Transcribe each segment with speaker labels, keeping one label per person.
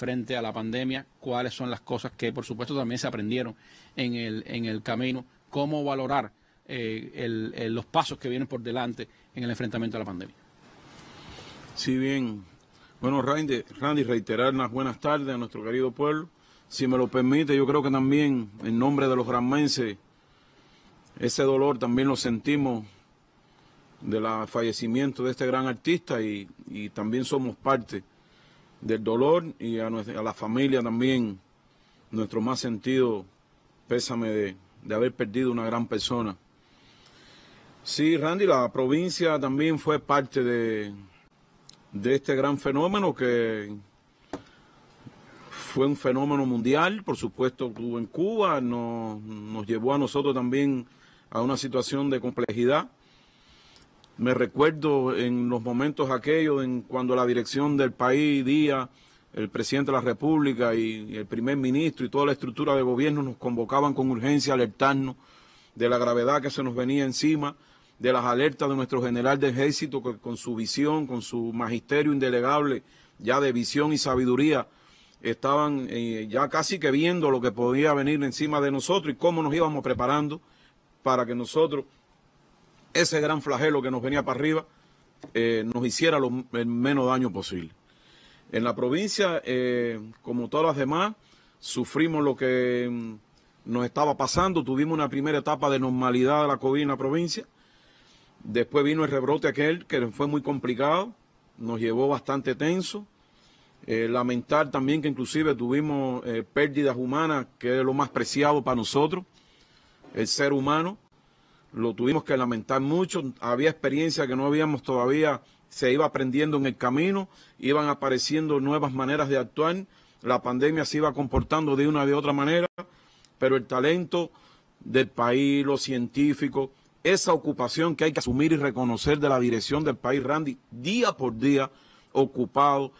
Speaker 1: frente a la pandemia, cuáles son las cosas que por supuesto también se aprendieron en el, en el camino, cómo valorar eh, los pasos que vienen por delante en el enfrentamiento a la pandemia.
Speaker 2: Sí, bien. Bueno, Randy, Randy, reiterar unas buenas tardes a nuestro querido pueblo. Si me lo permite, yo creo que también en nombre de los granmenses, ese dolor también lo sentimos del fallecimiento de este gran artista y, también somos parte del dolor y a, la familia también nuestro más sentido pésame de, haber perdido una gran persona. Sí, Randy, la provincia también fue parte de, de este gran fenómeno que fue un fenómeno mundial, por supuesto en Cuba, nos llevó a nosotros también a una situación de complejidad. Me recuerdo en los momentos aquellos en cuando la dirección del país, día, el presidente de la República y, el primer ministro y toda la estructura de gobierno nos convocaban con urgencia a alertarnos de la gravedad que se nos venía encima, de las alertas de nuestro general de ejército que con su visión, con su magisterio indelegable, ya de visión y sabiduría, estaban eh, ya casi que viendo lo que podía venir encima de nosotros y cómo nos íbamos preparando para que nosotros, ese gran flagelo que nos venía para arriba, eh, nos hiciera el menos daño posible. En la provincia, eh, como todas las demás, sufrimos lo que mm, nos estaba pasando. Tuvimos una primera etapa de normalidad de la COVID en la provincia. Después vino el rebrote aquel, que fue muy complicado, nos llevó bastante tenso. Eh, lamentar también que inclusive tuvimos pérdidas humanas, que es lo más preciado para nosotros, el ser humano. Lo tuvimos que lamentar mucho. Había experiencias que no habíamos todavía, se iba aprendiendo en el camino, iban apareciendo nuevas maneras de actuar. La pandemia se iba comportando de una de otra manera, pero el talento del país, los científicos, esa ocupación que hay que asumir y reconocer de la dirección del país, Randy, día por día, ocupado,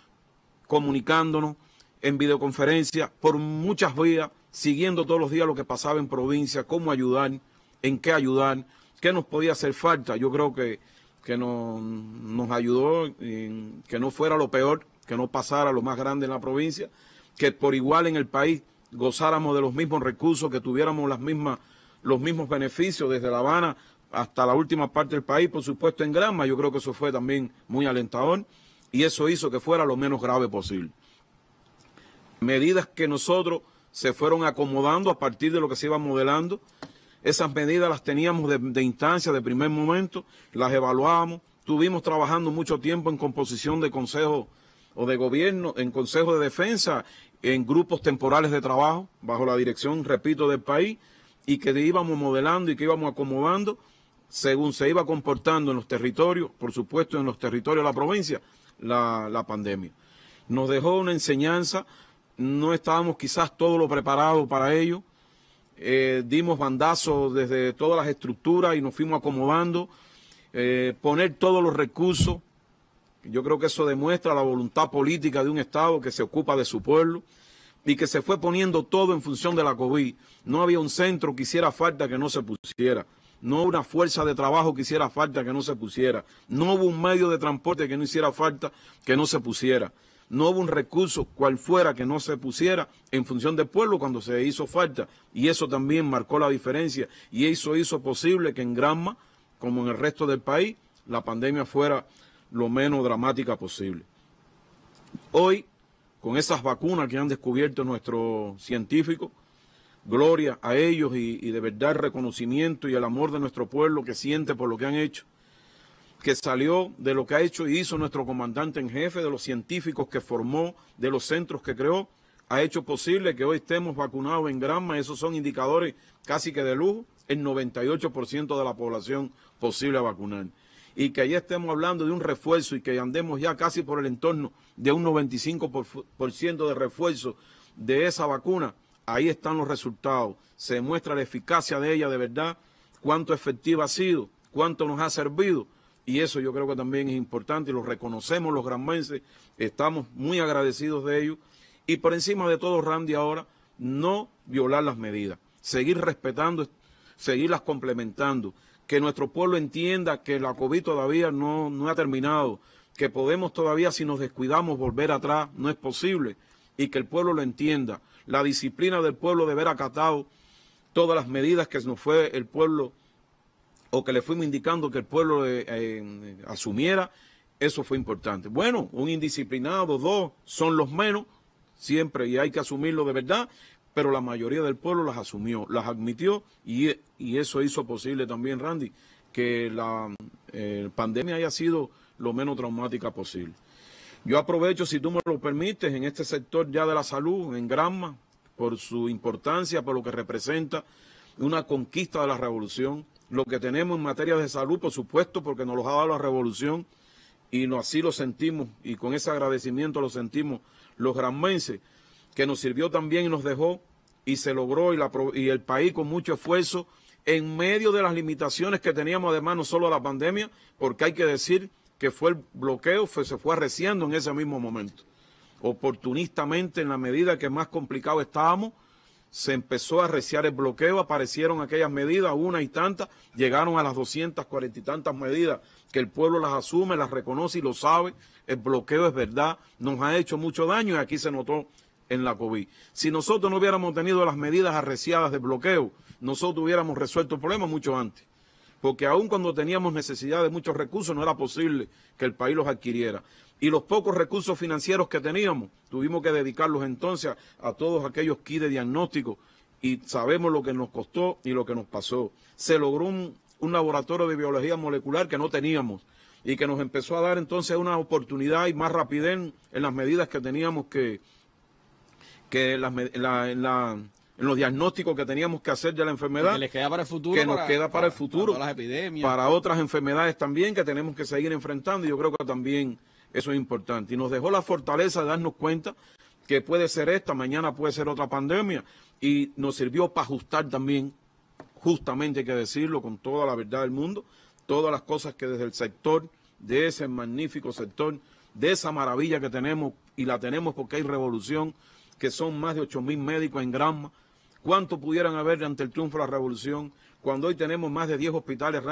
Speaker 2: comunicándonos en videoconferencia por muchas vías, siguiendo todos los días lo que pasaba en provincia, cómo ayudar, en qué ayudar, qué nos podía hacer falta. Yo creo que, que nos, ayudó en que no fuera lo peor, que no pasara lo más grande en la provincia, que por igual en el país gozáramos de los mismos recursos, que tuviéramos las mismas, los mismos beneficios desde La Habana hasta la última parte del país, por supuesto en Granma, yo creo que eso fue también muy alentador y eso hizo que fuera lo menos grave posible. Medidas que nosotros se fueron acomodando a partir de lo que se iba modelando. Esas medidas las teníamos de, instancia, de primer momento, las evaluábamos. Tuvimos trabajando mucho tiempo en composición de consejo o de gobierno, en consejo de defensa, en grupos temporales de trabajo, bajo la dirección, repito, del país, y que íbamos modelando y que íbamos acomodando según se iba comportando en los territorios, por supuesto en los territorios de la provincia, la, pandemia. Nos dejó una enseñanza, no estábamos quizás todo lo preparado para ello, eh, dimos bandazos desde todas las estructuras y nos fuimos acomodando, eh, poner todos los recursos, yo creo que eso demuestra la voluntad política de un Estado que se ocupa de su pueblo y que se fue poniendo todo en función de la COVID. No había un centro que hiciera falta que no se pusiera. No una fuerza de trabajo que hiciera falta que no se pusiera. No hubo un medio de transporte que no hiciera falta que no se pusiera. No hubo un recurso cual fuera que no se pusiera en función del pueblo cuando se hizo falta. Y eso también marcó la diferencia. Y eso hizo posible que en Granma, como en el resto del país, la pandemia fuera lo menos dramática posible. Hoy, con esas vacunas que han descubierto nuestros científicos, gloria a ellos y, de verdad reconocimiento y el amor de nuestro pueblo que siente por lo que han hecho, que salió de lo que ha hecho y hizo nuestro comandante en jefe, de los científicos que formó, de los centros que creó, ha hecho posible que hoy estemos vacunados en Granma, esos son indicadores casi que de lujo, el 98% de la población posible a vacunar. Y que ahí estemos hablando de un refuerzo y que andemos ya casi por el entorno de un 95% de refuerzo de esa vacuna, Ahí están los resultados. Se demuestra la eficacia de ella de verdad, cuánto efectiva ha sido, cuánto nos ha servido. Y eso yo creo que también es importante y lo reconocemos los granmenses. Estamos muy agradecidos de ello. Y por encima de todo, Randy, ahora, no violar las medidas. Seguir respetando, seguirlas complementando. Que nuestro pueblo entienda que la COVID todavía no, no ha terminado. Que podemos todavía, si nos descuidamos, volver atrás. No es posible y que el pueblo lo entienda. La disciplina del pueblo de haber acatado todas las medidas que nos fue el pueblo o que le fuimos indicando que el pueblo eh, eh, asumiera, eso fue importante. Bueno, un indisciplinado, dos, son los menos, siempre, y hay que asumirlo de verdad, pero la mayoría del pueblo las asumió, las admitió, y, eso hizo posible también, Randy, que la eh, pandemia haya sido lo menos traumática posible. Yo aprovecho, si tú me lo permites, en este sector ya de la salud, en Granma, por su importancia, por lo que representa una conquista de la revolución, lo que tenemos en materia de salud, por supuesto, porque nos lo ha dado la revolución y no, así lo sentimos y con ese agradecimiento lo sentimos los granmenses, que nos sirvió también y nos dejó y se logró y, el país con mucho esfuerzo en medio de las limitaciones que teníamos además no solo la pandemia, porque hay que decir que fue el bloqueo, se fue arreciando en ese mismo momento. Oportunistamente, en la medida que más complicado estábamos, se empezó a arreciar el bloqueo, aparecieron aquellas medidas, una y tantas, llegaron a las 240 y tantas medidas que el pueblo las asume, las reconoce y lo sabe. El bloqueo es verdad, nos ha hecho mucho daño y aquí se notó en la COVID. Si nosotros no hubiéramos tenido las medidas arreciadas de bloqueo, nosotros hubiéramos resuelto el problema mucho antes. Porque aun cuando teníamos necesidad de muchos recursos, no era posible que el país los adquiriera y los pocos recursos financieros que teníamos, tuvimos que dedicarlos entonces a, todos aquellos kits de diagnóstico y sabemos lo que nos costó y lo que nos pasó. Se logró un, laboratorio de biología molecular que no teníamos y que nos empezó a dar entonces una oportunidad y más rapidez en, las medidas que teníamos que, que en, los diagnósticos que teníamos que hacer de la enfermedad.
Speaker 1: Que queda para el futuro.
Speaker 2: Que nos queda para, el futuro.
Speaker 1: Para las epidemias.
Speaker 2: Para otras enfermedades también que tenemos que seguir enfrentando. Y yo creo que también eso es importante. Y nos dejó la fortaleza de darnos cuenta que puede ser esta, mañana puede ser otra pandemia. Y nos sirvió para ajustar también, justamente hay que decirlo con toda la verdad del mundo, todas las cosas que desde el sector, de ese magnífico sector, de esa maravilla que tenemos, y la tenemos porque hay revolución, que son más de 8 mil médicos en Granma. ¿Cuánto pudieran haber ante el triunfo de la revolución? Cuando hoy tenemos más de 10 hospitales,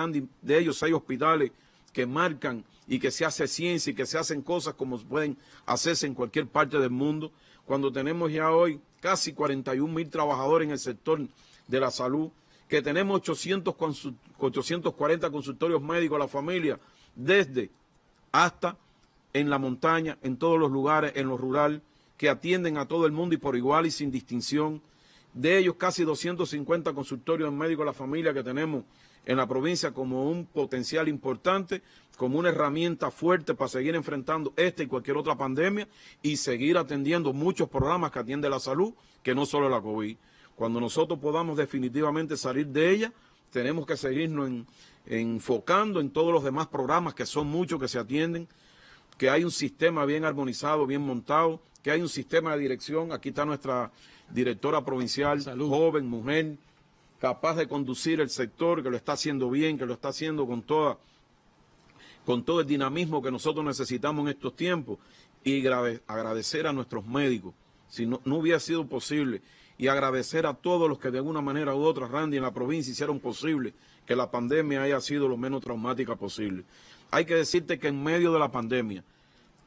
Speaker 2: de ellos 6 hospitales que marcan y que se hace ciencia y que se hacen cosas como pueden hacerse en cualquier parte del mundo, cuando tenemos ya hoy casi 41 mil trabajadores en el sector de la salud, que tenemos 800 840 consultorios médicos a la familia, desde hasta en la montaña, en todos los lugares, en lo rural, que atienden a todo el mundo y por igual y sin distinción. De ellos casi 250 consultorios médicos a la familia que tenemos en la provincia como un potencial importante, como una herramienta fuerte para seguir enfrentando esta y cualquier otra pandemia y seguir atendiendo muchos programas que atiende la salud, que no solo la COVID. Cuando nosotros podamos definitivamente salir de ella, tenemos que seguirnos enfocando en todos los demás programas, que son muchos que se atienden, que hay un sistema bien armonizado, bien montado, que hay un sistema de dirección. Aquí está nuestra directora provincial, joven, mujer, capaz de conducir el sector, que lo está haciendo bien, que lo está haciendo con toda con todo el dinamismo que nosotros necesitamos en estos tiempos. Y agradecer a nuestros médicos, si no, no hubiera sido posible, y agradecer a todos los que de alguna manera u otra, Randy, en la provincia hicieron posible que la pandemia haya sido lo menos traumática posible. Hay que decirte que en medio de la pandemia,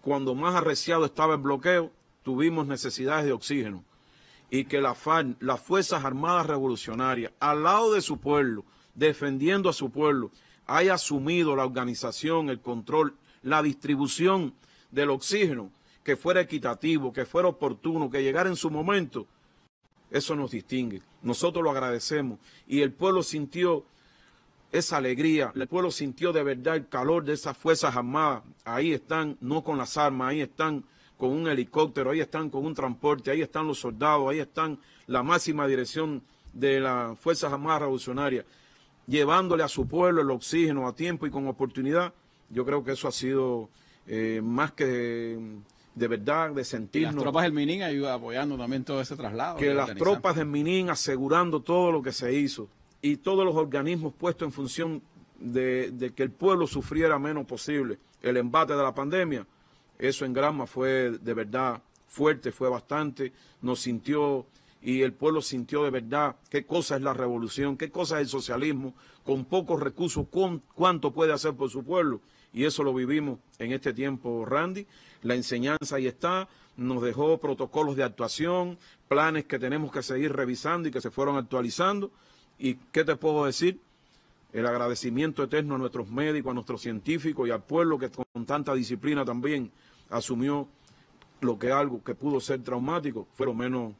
Speaker 2: cuando más arreciado estaba el bloqueo, tuvimos necesidades de oxígeno y que la las Fuerzas Armadas Revolucionarias, al lado de su pueblo, defendiendo a su pueblo, haya asumido la organización, el control, la distribución del oxígeno, que fuera equitativo, que fuera oportuno, que llegara en su momento, eso nos distingue. Nosotros lo agradecemos y el pueblo sintió esa alegría, el pueblo sintió de verdad el calor de esas Fuerzas Armadas. Ahí están, no con las armas, ahí están con un helicóptero, ahí están con un transporte, ahí están los soldados, ahí están la máxima dirección de las Fuerzas Armadas Revolucionarias, llevándole a su pueblo el oxígeno a tiempo y con oportunidad. Yo creo que eso ha sido eh, más que de, verdad, de sentirnos.
Speaker 1: las tropas del Minin apoyando también todo ese traslado.
Speaker 2: Que las tropas del Minin asegurando todo lo que se hizo y todos los organismos puestos en función de, de que el pueblo sufriera menos posible el embate de la pandemia eso en Granma fue de verdad fuerte, fue bastante, nos sintió y el pueblo sintió de verdad qué cosa es la revolución, qué cosa es el socialismo, con pocos recursos, cuánto puede hacer por su pueblo. y eso lo vivimos en este tiempo, Randy. La enseñanza ahí está, nos dejó protocolos de actuación, planes que tenemos que seguir revisando y que se fueron actualizando. ¿Y qué te puedo decir? El agradecimiento eterno a nuestros médicos, a nuestros científicos y al pueblo que con tanta disciplina también asumió lo que algo que pudo ser traumático fue lo menos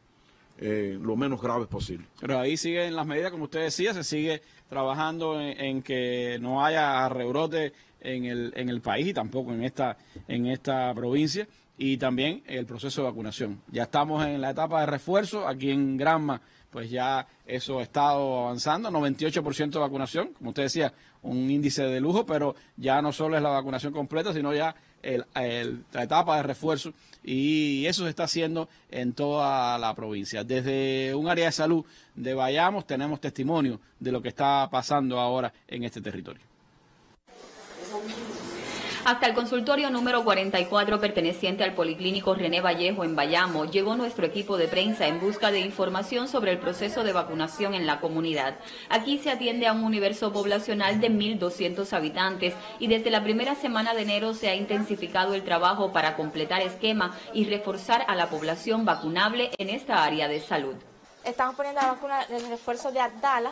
Speaker 2: eh, lo menos grave posible.
Speaker 1: Pero ahí siguen las medidas, como usted decía, se sigue trabajando en, que no haya rebrote en el, en el país y tampoco en esta, en esta provincia y también el proceso de vacunación. Ya estamos en la etapa de refuerzo, aquí en Granma pues ya eso ha estado avanzando, 98% de vacunación, como usted decía, un índice de lujo, pero ya no solo es la vacunación completa, sino ya la etapa de refuerzo y eso se está haciendo en toda la provincia. Desde un área de salud de Bayamos tenemos testimonio de lo que está pasando ahora en este territorio.
Speaker 3: Hasta el consultorio número 44 perteneciente al Policlínico René Vallejo en Bayamo llegó nuestro equipo de prensa en busca de información sobre el proceso de vacunación en la comunidad. Aquí se atiende a un universo poblacional de 1.200 habitantes y desde la primera semana de enero se ha intensificado el trabajo para completar esquema y reforzar a la población vacunable en esta área de salud.
Speaker 4: Estamos poniendo la vacuna del refuerzo de Abdala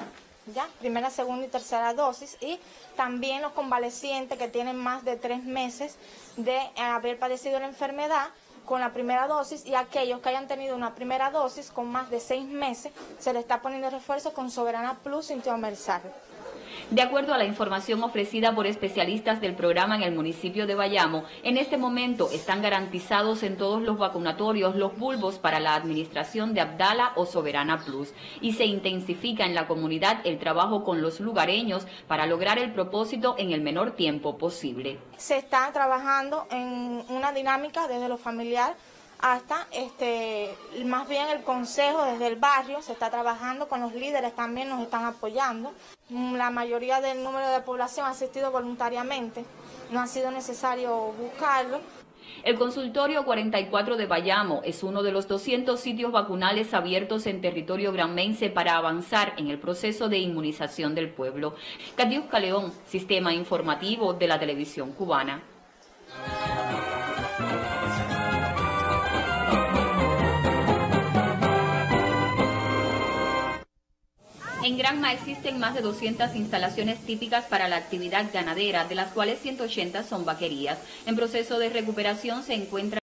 Speaker 4: ¿ya? Primera, segunda y tercera dosis. Y también los convalecientes que tienen más de tres meses de haber padecido la enfermedad con la primera dosis y aquellos que hayan tenido una primera dosis con más de seis meses, se le está poniendo refuerzo con Soberana Plus Intiomersal.
Speaker 3: De acuerdo a la información ofrecida por especialistas del programa en el municipio de Bayamo, en este momento están garantizados en todos los vacunatorios los bulbos para la administración de Abdala o Soberana Plus y se intensifica en la comunidad el trabajo con los lugareños para lograr el propósito en el menor tiempo posible.
Speaker 4: Se está trabajando en una dinámica desde lo familiar hasta este más bien el consejo desde el barrio se está trabajando con los líderes también nos están apoyando la mayoría del número de población ha asistido voluntariamente no ha sido necesario buscarlo
Speaker 3: el consultorio 44 de Bayamo es uno de los 200 sitios vacunales abiertos en territorio granmense para avanzar en el proceso de inmunización del pueblo. Catiusca León, Sistema Informativo de la Televisión Cubana. En Granma existen más de 200 instalaciones típicas para la actividad ganadera, de las cuales 180 son vaquerías. En proceso de recuperación se encuentra